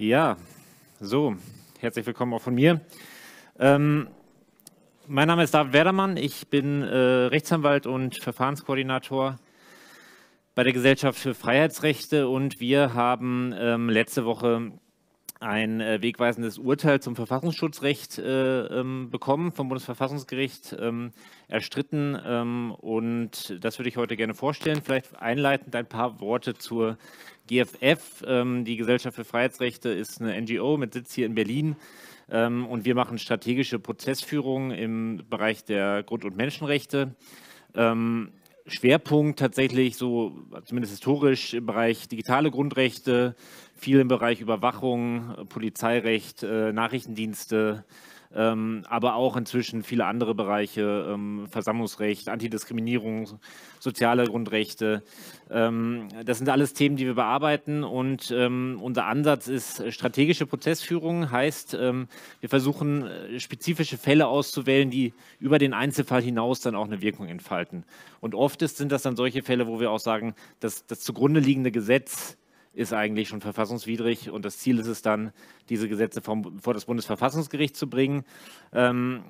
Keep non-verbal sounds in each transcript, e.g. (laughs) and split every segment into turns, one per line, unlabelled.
Ja, so, herzlich willkommen auch von mir. Ähm, mein Name ist David Werdermann, ich bin äh, Rechtsanwalt und Verfahrenskoordinator bei der Gesellschaft für Freiheitsrechte und wir haben ähm, letzte Woche ein äh, wegweisendes Urteil zum Verfassungsschutzrecht äh, ähm, bekommen vom Bundesverfassungsgericht ähm, erstritten ähm, und das würde ich heute gerne vorstellen. Vielleicht einleitend ein paar Worte zur GFF, ähm, die Gesellschaft für Freiheitsrechte, ist eine NGO mit Sitz hier in Berlin. Ähm, und wir machen strategische Prozessführung im Bereich der Grund- und Menschenrechte. Ähm, Schwerpunkt tatsächlich so, zumindest historisch, im Bereich digitale Grundrechte, viel im Bereich Überwachung, Polizeirecht, äh, Nachrichtendienste, ähm, aber auch inzwischen viele andere Bereiche, ähm, Versammlungsrecht, Antidiskriminierung, soziale Grundrechte. Ähm, das sind alles Themen, die wir bearbeiten und ähm, unser Ansatz ist strategische Prozessführung, heißt, ähm, wir versuchen äh, spezifische Fälle auszuwählen, die über den Einzelfall hinaus dann auch eine Wirkung entfalten. Und oft ist, sind das dann solche Fälle, wo wir auch sagen, dass das zugrunde liegende Gesetz ist eigentlich schon verfassungswidrig und das Ziel ist es dann, diese Gesetze vom, vor das Bundesverfassungsgericht zu bringen, ähm,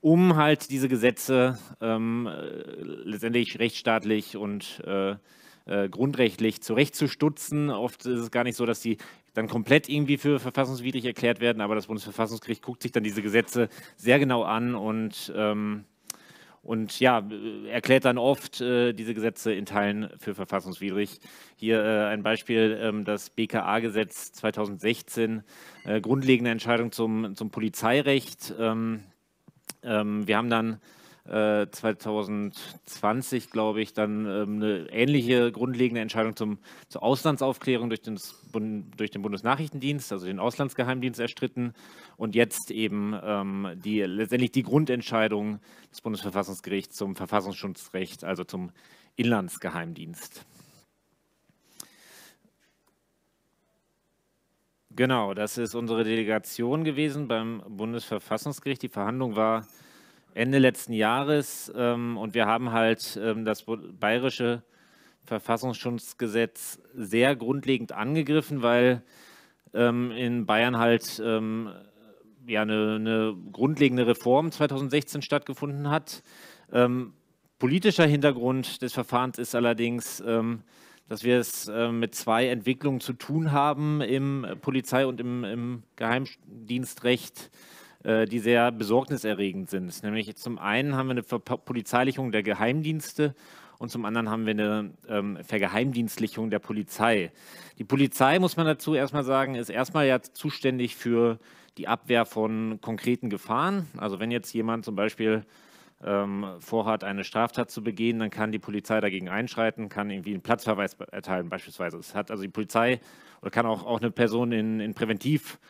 um halt diese Gesetze ähm, letztendlich rechtsstaatlich und äh, äh, grundrechtlich zurechtzustutzen. Oft ist es gar nicht so, dass die dann komplett irgendwie für verfassungswidrig erklärt werden, aber das Bundesverfassungsgericht guckt sich dann diese Gesetze sehr genau an und ähm, und ja, erklärt dann oft äh, diese Gesetze in Teilen für verfassungswidrig. Hier äh, ein Beispiel, ähm, das BKA-Gesetz 2016, äh, grundlegende Entscheidung zum, zum Polizeirecht. Ähm, ähm, wir haben dann 2020, äh, glaube ich, dann ähm, eine ähnliche grundlegende Entscheidung zum, zur Auslandsaufklärung durch den, durch den Bundesnachrichtendienst, also den Auslandsgeheimdienst erstritten und jetzt eben ähm, die, letztendlich die Grundentscheidung des Bundesverfassungsgerichts zum Verfassungsschutzrecht, also zum Inlandsgeheimdienst. Genau, das ist unsere Delegation gewesen beim Bundesverfassungsgericht. Die Verhandlung war Ende letzten Jahres ähm, und wir haben halt ähm, das bayerische Verfassungsschutzgesetz sehr grundlegend angegriffen, weil ähm, in Bayern halt ähm, ja, eine, eine, grundlegende Reform 2016 stattgefunden hat. Ähm, politischer Hintergrund des Verfahrens ist allerdings, ähm, dass wir es äh, mit zwei Entwicklungen zu tun haben im Polizei- und im, im Geheimdienstrecht. Äh, die sehr besorgniserregend sind. Nämlich zum einen haben wir eine Verpolizeilichung der Geheimdienste und zum anderen haben wir eine ähm, Vergeheimdienstlichung der Polizei. Die Polizei, muss man dazu erstmal sagen, ist erstmal ja zuständig für die Abwehr von konkreten Gefahren. Also wenn jetzt jemand zum Beispiel ähm, vorhat, eine Straftat zu begehen, dann kann die Polizei dagegen einschreiten, kann irgendwie einen Platzverweis erteilen beispielsweise. Es hat also die Polizei oder kann auch, auch eine Person in, in Präventiv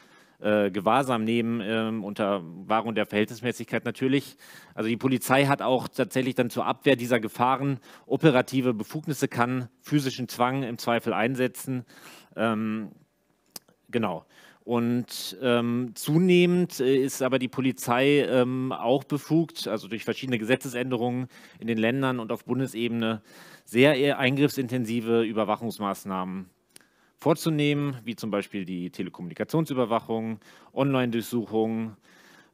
äh, Gewahrsam nehmen, ähm, unter Wahrung der Verhältnismäßigkeit natürlich. Also die Polizei hat auch tatsächlich dann zur Abwehr dieser Gefahren operative Befugnisse, kann physischen Zwang im Zweifel einsetzen. Ähm, genau. Und ähm, zunehmend äh, ist aber die Polizei ähm, auch befugt, also durch verschiedene Gesetzesänderungen in den Ländern und auf Bundesebene, sehr eingriffsintensive Überwachungsmaßnahmen vorzunehmen, wie zum Beispiel die Telekommunikationsüberwachung, Online-Durchsuchung,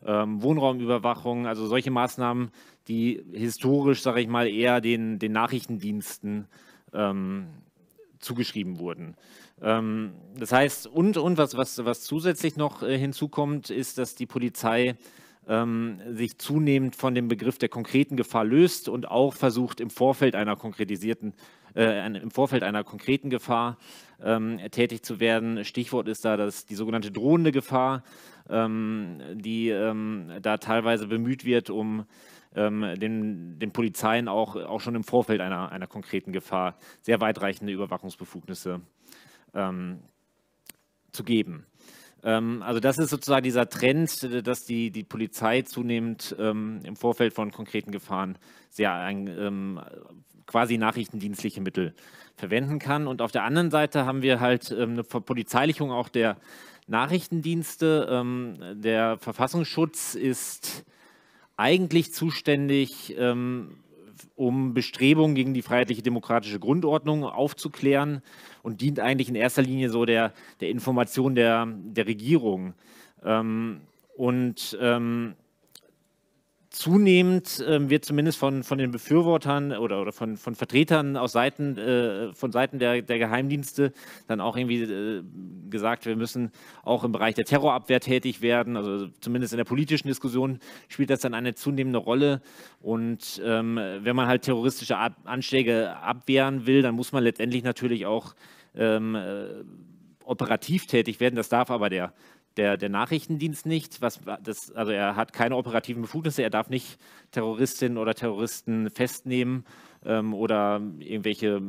ähm, Wohnraumüberwachung, also solche Maßnahmen, die historisch, sage ich mal, eher den, den Nachrichtendiensten ähm, zugeschrieben wurden. Ähm, das heißt, und, und was, was, was zusätzlich noch äh, hinzukommt, ist, dass die Polizei ähm, sich zunehmend von dem Begriff der konkreten Gefahr löst und auch versucht, im Vorfeld einer konkretisierten, äh, im Vorfeld einer konkreten Gefahr ähm, tätig zu werden. Stichwort ist da das, die sogenannte drohende Gefahr, ähm, die ähm, da teilweise bemüht wird, um ähm, den, den Polizeien auch, auch schon im Vorfeld einer, einer konkreten Gefahr sehr weitreichende Überwachungsbefugnisse ähm, zu geben. Ähm, also das ist sozusagen dieser Trend, dass die, die Polizei zunehmend im Vorfeld von konkreten Gefahren sehr ein, quasi nachrichtendienstliche Mittel verwenden kann. Und auf der anderen Seite haben wir halt ähm, eine Verpolizeilichung auch der Nachrichtendienste. Ähm, der Verfassungsschutz ist eigentlich zuständig ähm, um Bestrebungen gegen die freiheitliche demokratische Grundordnung aufzuklären und dient eigentlich in erster Linie so der, der Information der, der Regierung. Ähm, und ähm, zunehmend äh, wird zumindest von, von den Befürwortern oder, oder von, von Vertretern aus Seiten, äh, von Seiten der, der Geheimdienste dann auch irgendwie äh, gesagt, wir müssen auch im Bereich der Terrorabwehr tätig werden. Also zumindest in der politischen Diskussion spielt das dann eine zunehmende Rolle. Und ähm, wenn man halt terroristische Ab Anschläge abwehren will, dann muss man letztendlich natürlich auch ähm, äh, operativ tätig werden. Das darf aber der der, der Nachrichtendienst nicht. Was, das, also er hat keine operativen Befugnisse, er darf nicht Terroristinnen oder Terroristen festnehmen ähm, oder irgendwelche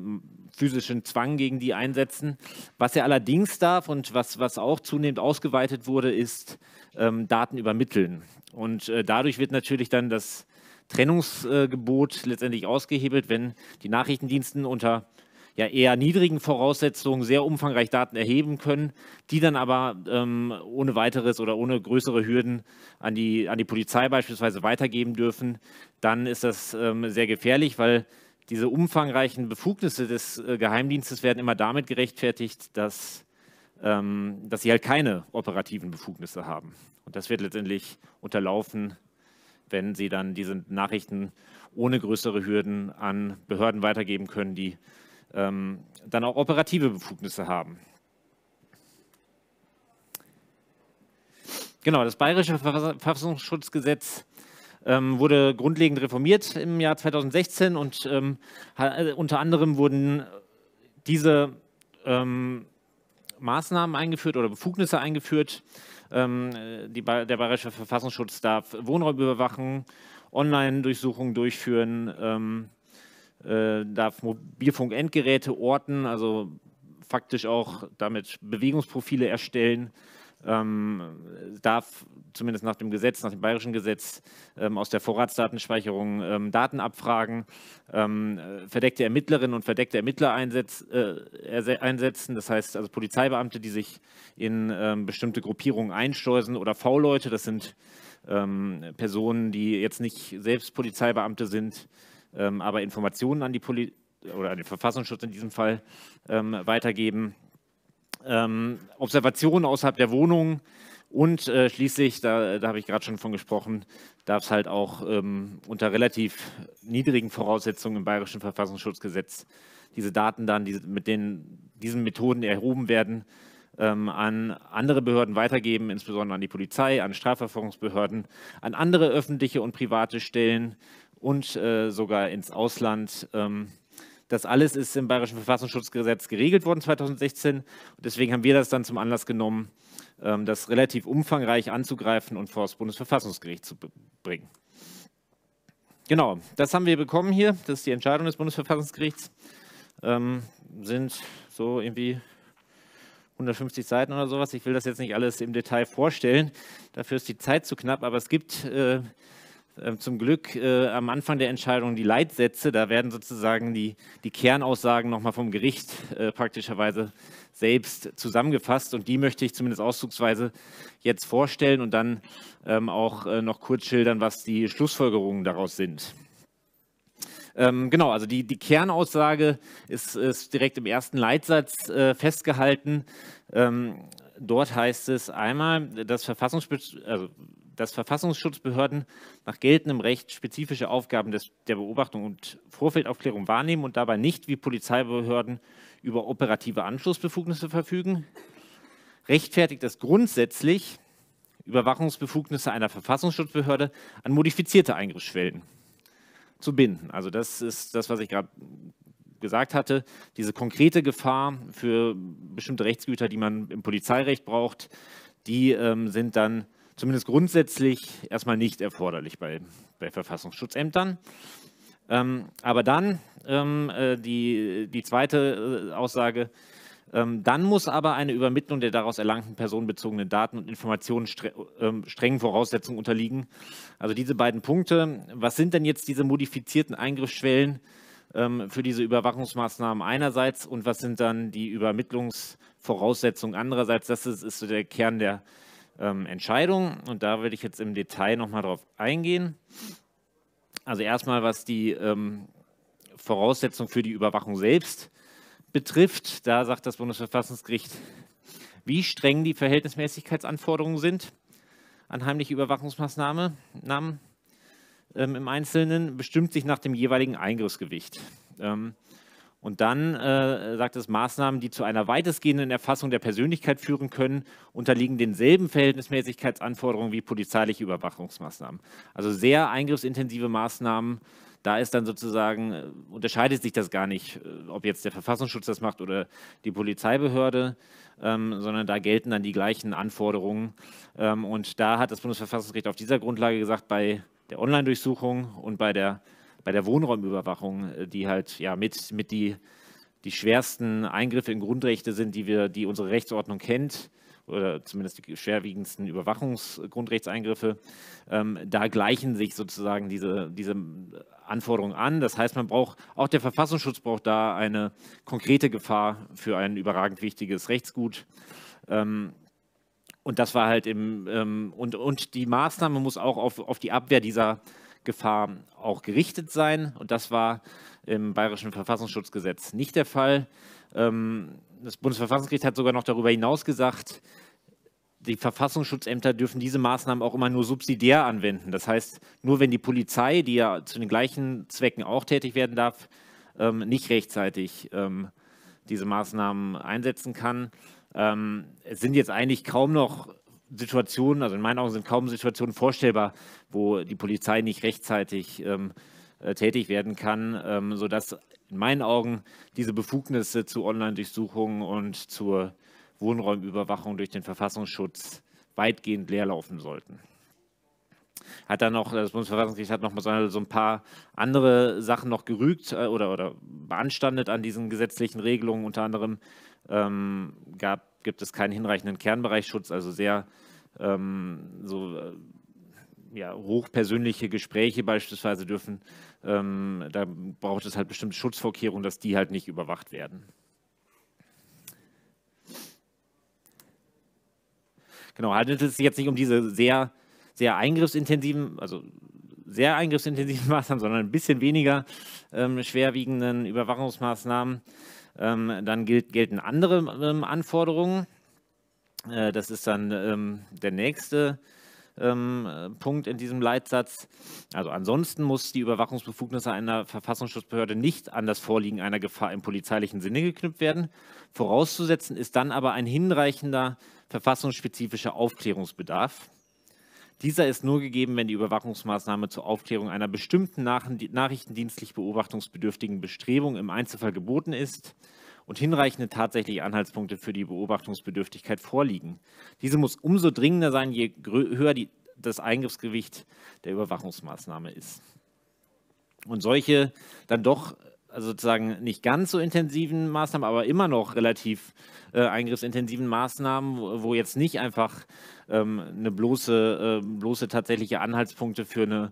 physischen Zwang gegen die einsetzen. Was er allerdings darf und was, was auch zunehmend ausgeweitet wurde, ist ähm, Daten übermitteln. Und äh, dadurch wird natürlich dann das Trennungsgebot äh, letztendlich ausgehebelt, wenn die Nachrichtendiensten unter ja eher niedrigen Voraussetzungen sehr umfangreich Daten erheben können, die dann aber ähm, ohne weiteres oder ohne größere Hürden an die, an die Polizei beispielsweise weitergeben dürfen, dann ist das ähm, sehr gefährlich, weil diese umfangreichen Befugnisse des äh, Geheimdienstes werden immer damit gerechtfertigt, dass, ähm, dass sie halt keine operativen Befugnisse haben. Und das wird letztendlich unterlaufen, wenn sie dann diese Nachrichten ohne größere Hürden an Behörden weitergeben können, die ähm, dann auch operative Befugnisse haben. Genau, das Bayerische Verfassungsschutzgesetz ähm, wurde grundlegend reformiert im Jahr 2016 und ähm, äh, unter anderem wurden diese ähm, Maßnahmen eingeführt oder Befugnisse eingeführt. Ähm, die, der Bayerische Verfassungsschutz darf Wohnraum überwachen, Online-Durchsuchungen durchführen, ähm, äh, darf Mobilfunkendgeräte orten, also faktisch auch damit Bewegungsprofile erstellen, ähm, darf zumindest nach dem Gesetz, nach dem bayerischen Gesetz, ähm, aus der Vorratsdatenspeicherung ähm, Daten abfragen, ähm, verdeckte Ermittlerinnen und verdeckte Ermittler einsetz, äh, einsetzen, das heißt also Polizeibeamte, die sich in ähm, bestimmte Gruppierungen einschleusen oder V-Leute, das sind ähm, Personen, die jetzt nicht selbst Polizeibeamte sind, ähm, aber Informationen an die Poli oder an den Verfassungsschutz in diesem Fall ähm, weitergeben. Ähm, Observationen außerhalb der Wohnung und äh, schließlich, da, da habe ich gerade schon von gesprochen, darf es halt auch ähm, unter relativ niedrigen Voraussetzungen im Bayerischen Verfassungsschutzgesetz diese Daten dann, die mit den, diesen Methoden erhoben werden, ähm, an andere Behörden weitergeben, insbesondere an die Polizei, an Strafverfolgungsbehörden, an andere öffentliche und private Stellen und äh, sogar ins Ausland. Ähm, das alles ist im Bayerischen Verfassungsschutzgesetz geregelt worden 2016 und deswegen haben wir das dann zum Anlass genommen, ähm, das relativ umfangreich anzugreifen und vor das Bundesverfassungsgericht zu bringen. Genau, das haben wir bekommen hier. Das ist die Entscheidung des Bundesverfassungsgerichts. Ähm, sind so irgendwie 150 Seiten oder sowas. Ich will das jetzt nicht alles im Detail vorstellen. Dafür ist die Zeit zu knapp, aber es gibt äh, zum Glück äh, am Anfang der Entscheidung die Leitsätze. Da werden sozusagen die, die Kernaussagen nochmal vom Gericht äh, praktischerweise selbst zusammengefasst. Und die möchte ich zumindest auszugsweise jetzt vorstellen und dann ähm, auch äh, noch kurz schildern, was die Schlussfolgerungen daraus sind. Ähm, genau, also die, die Kernaussage ist, ist, direkt im ersten Leitsatz äh, festgehalten. Ähm, dort heißt es einmal, das Verfassungsschutz, also dass Verfassungsschutzbehörden nach geltendem Recht spezifische Aufgaben des, der Beobachtung und Vorfeldaufklärung wahrnehmen und dabei nicht wie Polizeibehörden über operative Anschlussbefugnisse verfügen, rechtfertigt es grundsätzlich Überwachungsbefugnisse einer Verfassungsschutzbehörde an modifizierte Eingriffsschwellen zu binden. Also das ist das, was ich gerade gesagt hatte, diese konkrete Gefahr für bestimmte Rechtsgüter, die man im Polizeirecht braucht, die ähm, sind dann zumindest grundsätzlich erstmal nicht erforderlich bei, bei Verfassungsschutzämtern. Ähm, aber dann ähm, äh, die, die zweite äh, Aussage, ähm, dann muss aber eine Übermittlung der daraus erlangten personenbezogenen Daten und Informationen ähm, strengen Voraussetzungen unterliegen. Also diese beiden Punkte, was sind denn jetzt diese modifizierten Eingriffsschwellen ähm, für diese Überwachungsmaßnahmen einerseits und was sind dann die Übermittlungsvoraussetzungen andererseits? Das ist, ist so der Kern der, ähm, Entscheidung und da würde ich jetzt im Detail nochmal drauf eingehen. Also erstmal, was die ähm, Voraussetzung für die Überwachung selbst betrifft, da sagt das Bundesverfassungsgericht, wie streng die Verhältnismäßigkeitsanforderungen sind an heimliche Überwachungsmaßnahmen ähm, im Einzelnen, bestimmt sich nach dem jeweiligen Eingriffsgewicht. Ähm, und dann äh, sagt es, Maßnahmen, die zu einer weitestgehenden Erfassung der Persönlichkeit führen können, unterliegen denselben Verhältnismäßigkeitsanforderungen wie polizeiliche Überwachungsmaßnahmen. Also sehr eingriffsintensive Maßnahmen, da ist dann sozusagen, äh, unterscheidet sich das gar nicht, äh, ob jetzt der Verfassungsschutz das macht oder die Polizeibehörde, ähm, sondern da gelten dann die gleichen Anforderungen. Ähm, und da hat das Bundesverfassungsgericht auf dieser Grundlage gesagt, bei der Online-Durchsuchung und bei der bei der Wohnraumüberwachung, äh, die halt ja mit, mit die, die schwersten Eingriffe in Grundrechte sind, die wir, die unsere Rechtsordnung kennt, oder zumindest die schwerwiegendsten Überwachungsgrundrechtseingriffe, ähm, da gleichen sich sozusagen diese, diese Anforderungen an. Das heißt, man braucht, auch der Verfassungsschutz braucht da eine konkrete Gefahr für ein überragend wichtiges Rechtsgut. Ähm, und das war halt im, ähm, und, und die Maßnahme muss auch auf, auf die Abwehr dieser Gefahr auch gerichtet sein. Und das war im Bayerischen Verfassungsschutzgesetz nicht der Fall. Ähm, das Bundesverfassungsgericht hat sogar noch darüber hinaus gesagt, die Verfassungsschutzämter dürfen diese Maßnahmen auch immer nur subsidiär anwenden. Das heißt, nur wenn die Polizei, die ja zu den gleichen Zwecken auch tätig werden darf, ähm, nicht rechtzeitig ähm, diese Maßnahmen einsetzen kann. Es sind jetzt eigentlich kaum noch Situationen, also in meinen Augen sind kaum Situationen vorstellbar, wo die Polizei nicht rechtzeitig ähm, äh, tätig werden kann, ähm, sodass in meinen Augen diese Befugnisse zu Online-Durchsuchungen und zur Wohnräumüberwachung durch den Verfassungsschutz weitgehend leerlaufen sollten. Hat dann noch, das Bundesverfassungsgericht hat noch mal so ein paar andere Sachen noch gerügt äh, oder, oder beanstandet an diesen gesetzlichen Regelungen. Unter anderem ähm, gab gibt es keinen hinreichenden Kernbereichsschutz, also sehr ähm, so äh, ja, hochpersönliche Gespräche beispielsweise dürfen, ähm, da braucht es halt bestimmte Schutzvorkehrungen, dass die halt nicht überwacht werden. Genau, handelt es sich jetzt nicht um diese sehr, sehr eingriffsintensiven, also sehr eingriffsintensiven (laughs) Maßnahmen, sondern ein bisschen weniger ähm, schwerwiegenden Überwachungsmaßnahmen. Ähm, dann gilt, gelten andere ähm, Anforderungen. Äh, das ist dann ähm, der nächste Punkt in diesem Leitsatz. Also ansonsten muss die Überwachungsbefugnisse einer Verfassungsschutzbehörde nicht an das Vorliegen einer Gefahr im polizeilichen Sinne geknüpft werden. Vorauszusetzen ist dann aber ein hinreichender verfassungsspezifischer Aufklärungsbedarf. Dieser ist nur gegeben, wenn die Überwachungsmaßnahme zur Aufklärung einer bestimmten nachrichtendienstlich beobachtungsbedürftigen Bestrebung im Einzelfall geboten ist und hinreichende tatsächliche Anhaltspunkte für die Beobachtungsbedürftigkeit vorliegen. Diese muss umso dringender sein, je höher die, das Eingriffsgewicht der Überwachungsmaßnahme ist. Und solche dann doch also sozusagen nicht ganz so intensiven Maßnahmen, aber immer noch relativ äh, eingriffsintensiven Maßnahmen, wo, wo, jetzt nicht einfach ähm, eine bloße, äh, bloße tatsächliche Anhaltspunkte für eine,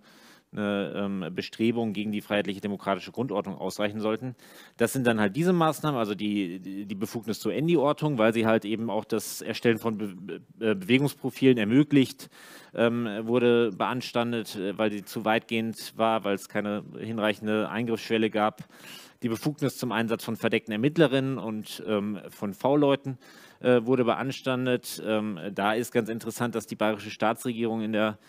eine ähm, Bestrebung gegen die freiheitliche demokratische Grundordnung ausreichen sollten. Das sind dann halt diese Maßnahmen, also die, die Befugnis zur Endy-Ortung, weil sie halt eben auch das Erstellen von Be Be Bewegungsprofilen ermöglicht, ähm, wurde beanstandet, äh, weil sie zu weitgehend war, weil es keine hinreichende Eingriffsschwelle gab. Die Befugnis zum Einsatz von verdeckten Ermittlerinnen und ähm, von V-Leuten äh, wurde beanstandet. Ähm, da ist ganz interessant, dass die bayerische Staatsregierung in der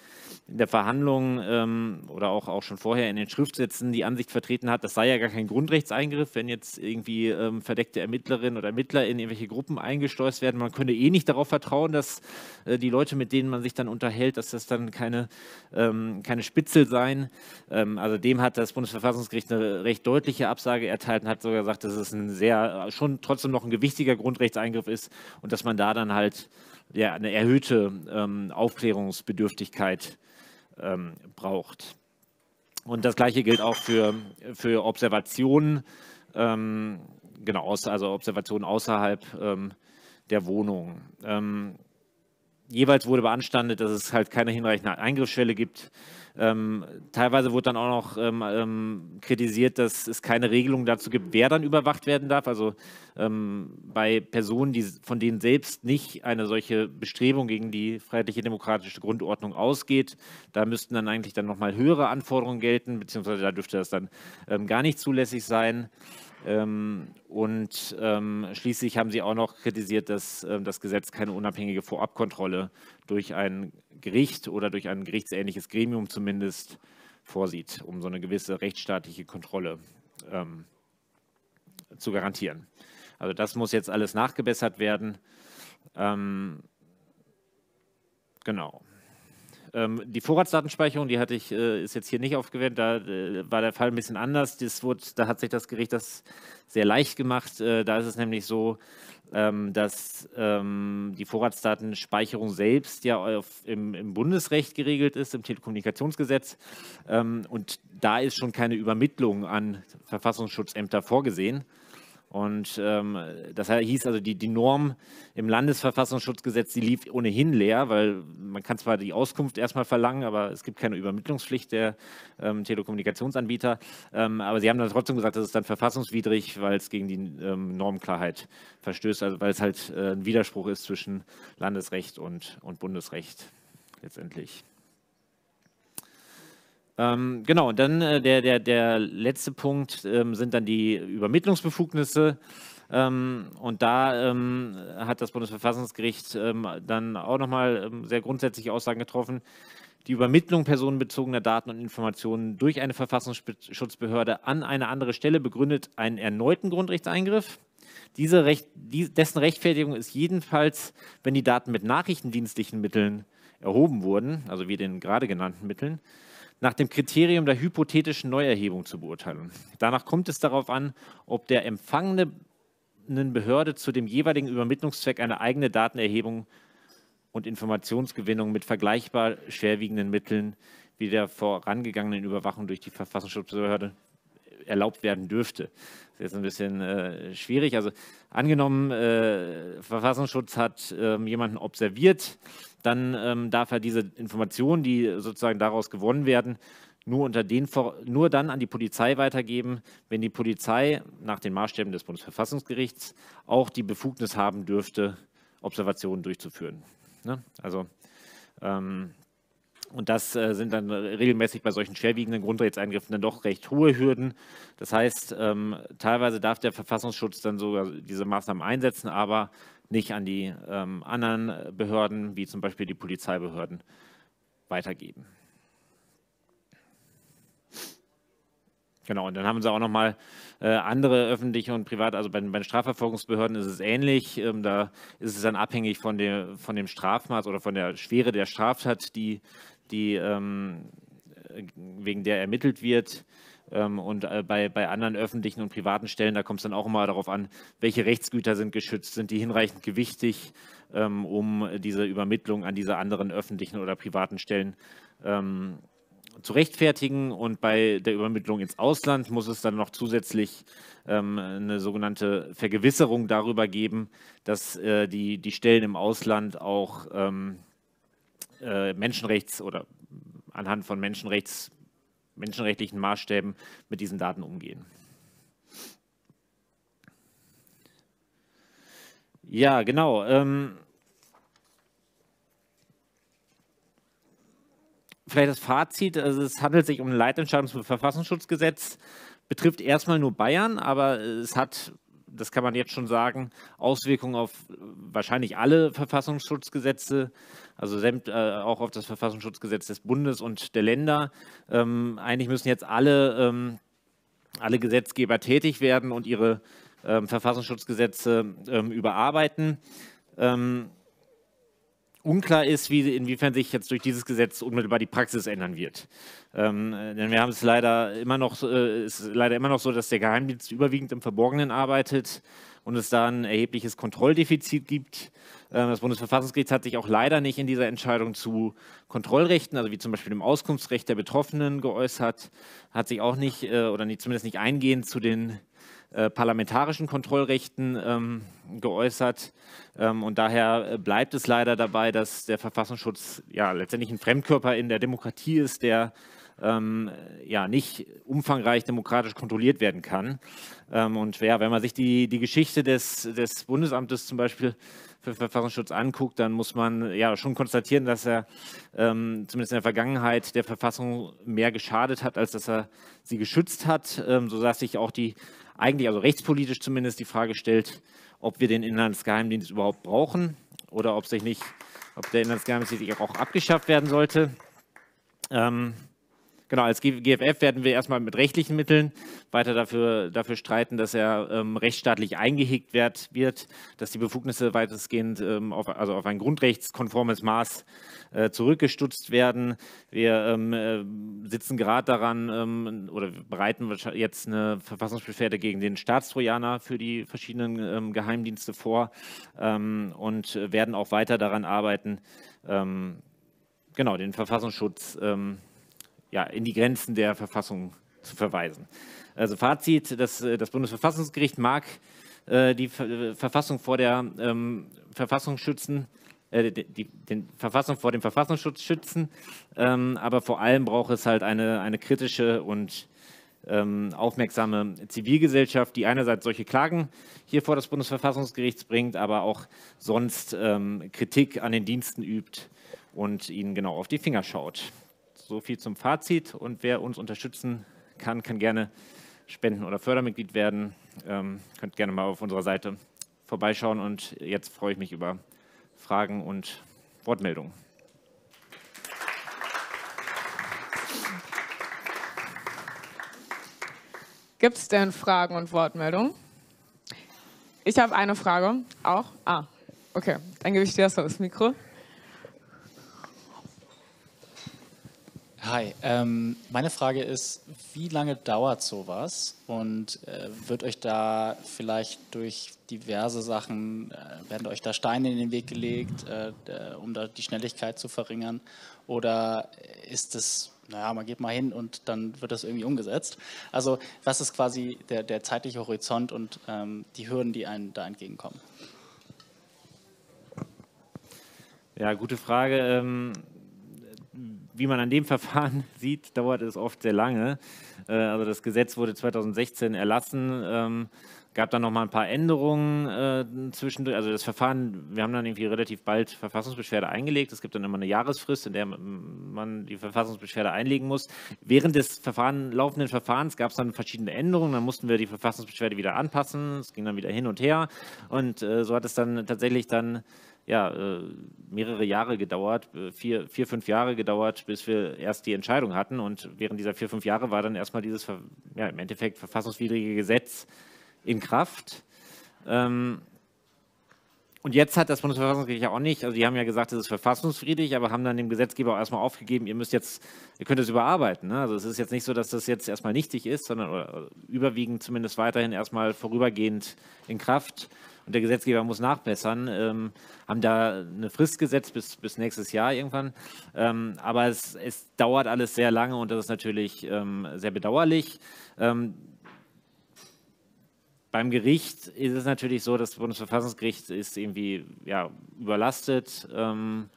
in der Verhandlung ähm, oder auch, auch schon vorher in den Schriftsätzen die Ansicht vertreten hat, das sei ja gar kein Grundrechtseingriff, wenn jetzt irgendwie ähm, verdeckte Ermittlerinnen oder Ermittler in irgendwelche Gruppen eingeschleust werden. Man könne eh nicht darauf vertrauen, dass äh, die Leute, mit denen man sich dann unterhält, dass das dann keine, ähm, keine Spitzel seien. Ähm, also dem hat das Bundesverfassungsgericht eine recht deutliche Absage erteilt und hat sogar gesagt, dass es ein sehr, schon trotzdem noch ein gewichtiger Grundrechtseingriff ist und dass man da dann halt ja, eine erhöhte ähm, Aufklärungsbedürftigkeit ähm, braucht. Und das Gleiche gilt auch für, für Observationen, ähm, genau, also Observationen außerhalb ähm, der Wohnung. Jeweils wurde beanstandet, dass es halt keine hinreichende Eingriffsschwelle gibt. Ähm, teilweise wurde dann auch noch ähm, ähm, kritisiert, dass es keine Regelung dazu gibt, wer dann überwacht werden darf. Also ähm, bei Personen, die, von denen selbst nicht eine solche Bestrebung gegen die freiheitliche demokratische Grundordnung ausgeht, da müssten dann eigentlich dann nochmal höhere Anforderungen gelten, beziehungsweise da dürfte das dann ähm, gar nicht zulässig sein. Ähm, und ähm, schließlich haben sie auch noch kritisiert, dass ähm, das Gesetz keine unabhängige Vorabkontrolle durch ein Gericht oder durch ein gerichtsähnliches Gremium zumindest vorsieht, um so eine gewisse rechtsstaatliche Kontrolle ähm, zu garantieren. Also das muss jetzt alles nachgebessert werden. Ähm, genau. Ähm, die Vorratsdatenspeicherung, die hatte ich, äh, ist jetzt hier nicht aufgewählt, da äh, war der Fall ein bisschen anders. Wurde, da hat sich das Gericht das sehr leicht gemacht. Äh, da ist es nämlich so, ähm, dass ähm, die Vorratsdatenspeicherung selbst ja auf, im, im, Bundesrecht geregelt ist, im Telekommunikationsgesetz. Ähm, und da ist schon keine Übermittlung an Verfassungsschutzämter vorgesehen. Und ähm, das hieß also, die, die Norm im Landesverfassungsschutzgesetz, die lief ohnehin leer, weil man kann zwar die Auskunft erstmal verlangen, aber es gibt keine Übermittlungspflicht der ähm, Telekommunikationsanbieter. Ähm, aber sie haben dann trotzdem gesagt, das ist dann verfassungswidrig, weil es gegen die ähm, Normklarheit verstößt, also weil es halt äh, ein Widerspruch ist zwischen Landesrecht und, und Bundesrecht letztendlich. Ähm, genau, und dann äh, der, der, der letzte Punkt ähm, sind dann die Übermittlungsbefugnisse. Ähm, und da ähm, hat das Bundesverfassungsgericht ähm, dann auch nochmal ähm, sehr grundsätzliche Aussagen getroffen. Die Übermittlung personenbezogener Daten und Informationen durch eine Verfassungsschutzbehörde an eine andere Stelle begründet einen erneuten Grundrechtseingriff. Diese Recht, die, dessen Rechtfertigung ist jedenfalls, wenn die Daten mit nachrichtendienstlichen Mitteln erhoben wurden, also wie den gerade genannten Mitteln, nach dem Kriterium der hypothetischen Neuerhebung zu beurteilen. Danach kommt es darauf an, ob der empfangenen Behörde zu dem jeweiligen Übermittlungszweck eine eigene Datenerhebung und Informationsgewinnung mit vergleichbar schwerwiegenden Mitteln wie der vorangegangenen Überwachung durch die Verfassungsschutzbehörde erlaubt werden dürfte. Das ist jetzt ein bisschen äh, schwierig. Also angenommen, äh, Verfassungsschutz hat äh, jemanden observiert, dann ähm, darf er diese Informationen, die sozusagen daraus gewonnen werden, nur, unter den, nur dann an die Polizei weitergeben, wenn die Polizei nach den Maßstäben des Bundesverfassungsgerichts auch die Befugnis haben dürfte, Observationen durchzuführen. Ne? Also ähm, und das äh, sind dann regelmäßig bei solchen schwerwiegenden Grundrechtseingriffen dann doch recht hohe Hürden. Das heißt, ähm, teilweise darf der Verfassungsschutz dann sogar diese Maßnahmen einsetzen, aber nicht an die ähm, anderen Behörden, wie zum Beispiel die Polizeibehörden, weitergeben. Genau, und dann haben sie auch nochmal äh, andere öffentliche und private, also bei, bei, den Strafverfolgungsbehörden ist es ähnlich. Ähm, da ist es dann abhängig von, der, von dem Strafmaß oder von der Schwere der Straftat, die, die ähm, wegen der ermittelt wird. Ähm, und äh, bei, bei anderen öffentlichen und privaten Stellen, da kommt es dann auch immer darauf an, welche Rechtsgüter sind geschützt, sind die hinreichend gewichtig, ähm, um diese Übermittlung an diese anderen öffentlichen oder privaten Stellen ähm, zu rechtfertigen. Und bei der Übermittlung ins Ausland muss es dann noch zusätzlich eine sogenannte Vergewisserung darüber geben, dass äh, die, die Stellen im Ausland auch äh, Menschenrechts- oder anhand von Menschenrechts menschenrechtlichen Maßstäben mit diesen Daten umgehen. Ja, genau. Ähm, vielleicht das Fazit, also es handelt sich um eine Leitentscheidung zum Verfassungsschutzgesetz, betrifft erstmal nur Bayern, aber es hat das kann man jetzt schon sagen, Auswirkungen auf wahrscheinlich alle Verfassungsschutzgesetze, also äh, auch auf das Verfassungsschutzgesetz des Bundes und der Länder. Ähm, eigentlich müssen jetzt alle, ähm, alle Gesetzgeber tätig werden und ihre ähm, Verfassungsschutzgesetze überarbeiten. Ähm, unklar ist, wie, inwiefern sich jetzt durch dieses Gesetz unmittelbar die Praxis ändern wird. Ähm, denn wir haben es leider immer noch, äh, ist leider immer noch so, dass der Geheimdienst überwiegend im Verborgenen arbeitet und es da ein erhebliches Kontrolldefizit gibt. Ähm, das Bundesverfassungsgericht hat sich auch leider nicht in dieser Entscheidung zu Kontrollrechten, also wie zum Beispiel dem Auskunftsrecht der Betroffenen geäußert, hat sich auch nicht äh, oder nicht, zumindest nicht eingehend zu den äh, parlamentarischen Kontrollrechten ähm, geäußert. Ähm, und daher äh, bleibt es leider dabei, dass der Verfassungsschutz ja letztendlich ein Fremdkörper in der Demokratie ist, der ähm, ja nicht umfangreich demokratisch kontrolliert werden kann. Ähm, und ja, wenn man sich die, die Geschichte des, des Bundesamtes zum Beispiel für Verfassungsschutz anguckt, dann muss man ja schon konstatieren, dass er ähm, zumindest in der Vergangenheit der Verfassung mehr geschadet hat, als dass er sie geschützt hat, ähm, sodass sich auch die eigentlich, also rechtspolitisch zumindest, die Frage stellt, ob wir den Inlandsgeheimdienst überhaupt brauchen oder ob sich nicht, ob der Inlandsgeheimdienst auch abgeschafft werden sollte. Ähm, Genau, als GFF werden wir erstmal mit rechtlichen Mitteln weiter dafür, dafür streiten, dass er ähm, rechtsstaatlich eingehegt wird, wird, dass die Befugnisse weitestgehend ähm, auf, also auf ein grundrechtskonformes Maß äh, zurückgestutzt werden. Wir ähm, äh, sitzen gerade daran ähm, oder bereiten jetzt eine Verfassungsbeschwerde gegen den Staatstrojaner für die verschiedenen ähm, Geheimdienste vor ähm, und werden auch weiter daran arbeiten, genau, den Verfassungsschutz ja, in die Grenzen der Verfassung zu verweisen. Also Fazit, das, äh, das Bundesverfassungsgericht mag äh, die Ver äh, Verfassung vor der ähm, Verfassung schützen, äh, die, den Verfassung vor dem Verfassungsschutz schützen, ähm, aber vor allem braucht es halt eine, eine kritische und ähm, aufmerksame Zivilgesellschaft, die einerseits solche Klagen hier vor das Bundesverfassungsgericht bringt, aber auch sonst ähm, Kritik an den Diensten übt und ihnen genau auf die Finger schaut. So viel zum Fazit und wer uns unterstützen kann, kann gerne Spenden- oder Fördermitglied werden. Ähm, könnt gerne mal auf unserer Seite vorbeischauen und jetzt freue ich mich über Fragen und Wortmeldungen.
Gibt es denn Fragen und Wortmeldungen? Ich habe eine Frage auch. Ah, okay. Dann gebe ich dir erstmal das Mikro.
Hi, ähm, meine Frage ist, wie lange dauert sowas und äh, wird euch da vielleicht durch diverse Sachen, äh, werden euch da Steine in den Weg gelegt, äh, um da die Schnelligkeit zu verringern oder ist es, naja, man geht mal hin und dann wird das irgendwie umgesetzt? Also was ist quasi der, der zeitliche Horizont und ähm, die Hürden, die einem da entgegenkommen?
Ja, gute Frage. Ähm wie man an dem Verfahren (laughs) sieht, dauert es oft sehr lange. Äh, also das Gesetz wurde 2016 erlassen, ähm, gab dann noch mal ein paar Änderungen äh, zwischendurch. Also das Verfahren, wir haben dann irgendwie relativ bald Verfassungsbeschwerde eingelegt. Es gibt dann immer eine Jahresfrist, in der man die Verfassungsbeschwerde einlegen muss. Während des Verfahren, laufenden Verfahrens gab es dann verschiedene Änderungen. Dann mussten wir die Verfassungsbeschwerde wieder anpassen. Es ging dann wieder hin und her. Und äh, so hat es dann tatsächlich dann ja, äh, mehrere Jahre gedauert, äh, vier, vier, fünf Jahre gedauert, bis wir erst die Entscheidung hatten. Und während dieser vier, fünf Jahre war dann erstmal dieses ja, im Endeffekt verfassungswidrige Gesetz in Kraft. Ähm, und jetzt hat das Bundesverfassungsgericht ja auch nicht, also die haben ja gesagt, es ist verfassungsfriedlich, aber haben dann dem Gesetzgeber auch erstmal aufgegeben, ihr müsst jetzt, ihr könnt es überarbeiten. Ne? Also es ist jetzt nicht so, dass das jetzt erstmal nichtig ist, sondern überwiegend zumindest weiterhin erstmal vorübergehend in Kraft und der Gesetzgeber muss nachbessern, ähm, haben da eine Frist gesetzt bis, bis nächstes Jahr irgendwann. Ähm, aber es, es, dauert alles sehr lange und das ist natürlich ähm, sehr bedauerlich. Ähm, beim Gericht ist es natürlich so, das Bundesverfassungsgericht ist irgendwie ja, überlastet. Ähm,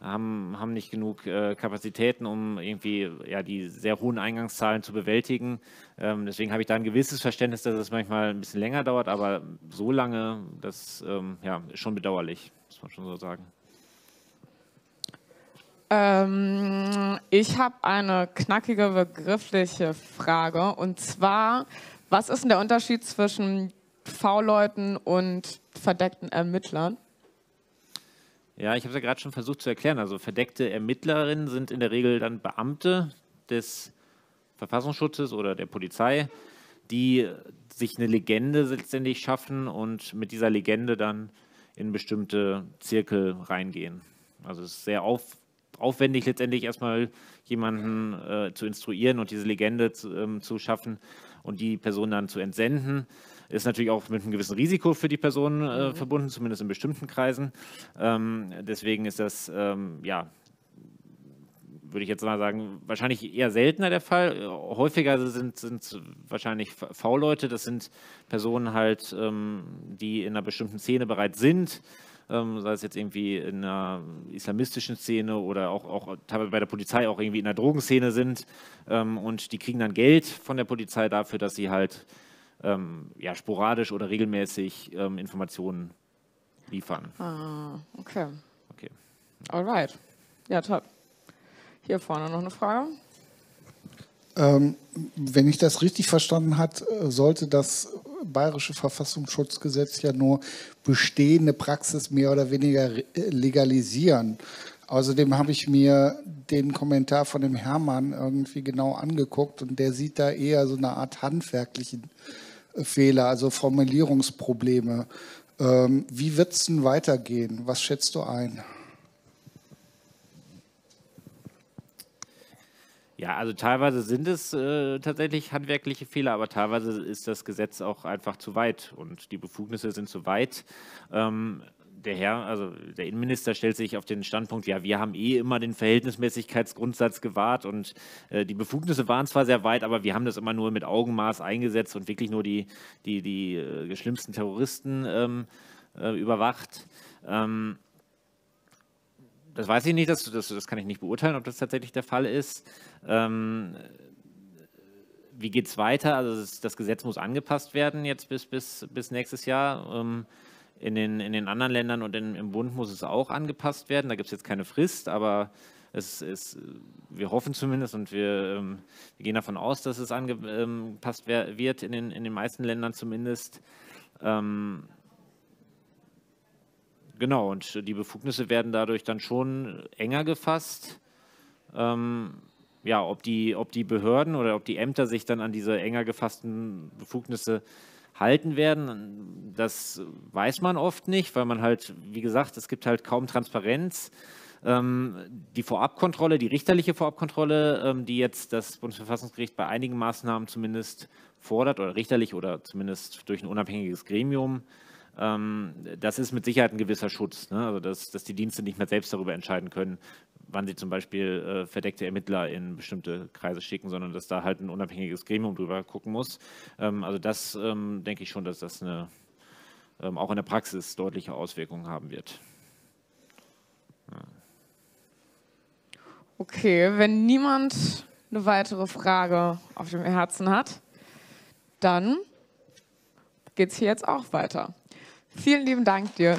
haben, haben nicht genug äh, Kapazitäten, um irgendwie ja, die sehr hohen Eingangszahlen zu bewältigen. Ähm, deswegen habe ich da ein gewisses Verständnis, dass es manchmal ein bisschen länger dauert, aber so lange, das ähm, ja, ist schon bedauerlich, muss man schon so sagen.
Ähm, ich habe eine knackige begriffliche Frage und zwar, was ist denn der Unterschied zwischen V-Leuten und verdeckten Ermittlern?
Ja, ich habe es ja gerade schon versucht zu erklären. Also verdeckte Ermittlerinnen sind in der Regel dann Beamte des Verfassungsschutzes oder der Polizei, die sich eine Legende letztendlich schaffen und mit dieser Legende dann in bestimmte Zirkel reingehen. Also es ist sehr auf, aufwendig letztendlich erstmal jemanden äh, zu instruieren und diese Legende zu, ähm, zu schaffen und die Person dann zu entsenden. Ist natürlich auch mit einem gewissen Risiko für die Person äh, mhm. verbunden, zumindest in bestimmten Kreisen. Ähm, deswegen ist das, ähm, ja, würde ich jetzt mal sagen, wahrscheinlich eher seltener der Fall. Häufiger sind, sind wahrscheinlich V-Leute, das sind Personen halt, ähm, die in einer bestimmten Szene bereits sind, ähm, sei es jetzt irgendwie in einer islamistischen Szene oder auch, auch teilweise bei der Polizei auch irgendwie in einer Drogenszene sind ähm, und die kriegen dann Geld von der Polizei dafür, dass sie halt ähm, ja, sporadisch oder regelmäßig ähm, Informationen liefern.
Ah, okay.
Okay.
Alright. Ja, toll. Hier vorne noch eine Frage.
Ähm, wenn ich das richtig verstanden habe, sollte das bayerische Verfassungsschutzgesetz ja nur bestehende Praxis mehr oder weniger legalisieren. Außerdem habe ich mir den Kommentar von dem Hermann irgendwie genau angeguckt und der sieht da eher so eine Art handwerklichen Fehler, also Formulierungsprobleme. Ähm, wie wird es denn weitergehen? Was schätzt du ein?
Ja, also teilweise sind es äh, tatsächlich handwerkliche Fehler, aber teilweise ist das Gesetz auch einfach zu weit und die Befugnisse sind zu weit. Ähm, der Herr, also der Innenminister stellt sich auf den Standpunkt, ja, wir haben eh immer den Verhältnismäßigkeitsgrundsatz gewahrt und äh, die Befugnisse waren zwar sehr weit, aber wir haben das immer nur mit Augenmaß eingesetzt und wirklich nur die, die, die äh, schlimmsten Terroristen ähm, äh, überwacht. Ähm, das weiß ich nicht, das, das, das, kann ich nicht beurteilen, ob das tatsächlich der Fall ist. Ähm, wie geht es weiter? Also das, das, Gesetz muss angepasst werden jetzt bis, bis, bis nächstes Jahr. Ähm, in, den, in den anderen Ländern und in, im Bund muss es auch angepasst werden. Da gibt es jetzt keine Frist, aber es ist, wir hoffen zumindest und wir, ähm, wir gehen davon aus, dass es angepasst wird in den, in den meisten Ländern zumindest. Ähm, Genau, und die Befugnisse werden dadurch dann schon enger gefasst. Ähm, ja, ob die, ob die Behörden oder ob die Ämter sich dann an diese enger gefassten Befugnisse halten werden, das weiß man oft nicht, weil man halt, wie gesagt, es gibt halt kaum Transparenz. Ähm, die Vorabkontrolle, die richterliche Vorabkontrolle, ähm, die jetzt das Bundesverfassungsgericht bei einigen Maßnahmen zumindest fordert, oder richterlich oder zumindest durch ein unabhängiges Gremium, ähm, das ist mit Sicherheit ein gewisser Schutz, ne? also dass, dass, die Dienste nicht mehr selbst darüber entscheiden können, wann sie zum Beispiel äh, verdeckte Ermittler in bestimmte Kreise schicken, sondern dass da halt ein unabhängiges Gremium drüber gucken muss. Ähm, also das ähm, denke ich schon, dass das eine, ähm, auch in der Praxis deutliche Auswirkungen haben wird.
Ja. Okay, wenn niemand eine weitere Frage auf dem Herzen hat, dann geht es hier jetzt auch weiter. Vielen lieben Dank dir.